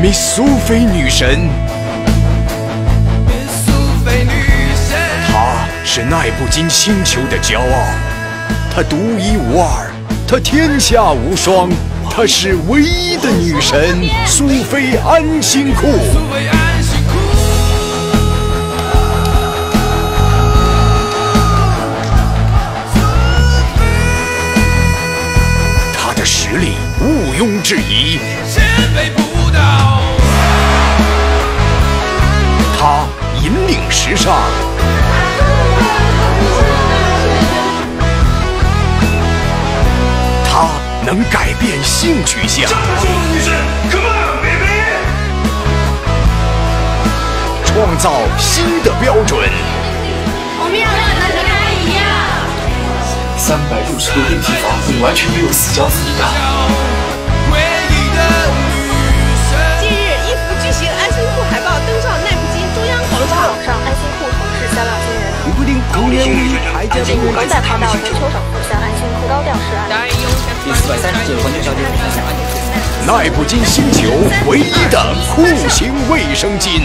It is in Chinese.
，Miss 苏菲女神。她是奈布金星球的骄傲，她独一无二，她天下无双，她是唯一的女神——苏菲安心库。她的实力毋庸置疑。引领时尚。她能改变性取向。创造新的标准。我们要让他和他一样。三百六十度立体防，你完全没有死角子一李布丁童年无疑，还将近日刚在拍到全球首富向安心裤高调示爱。第四百三十九环球小姐分享。奈布金星球唯一的酷刑卫生巾。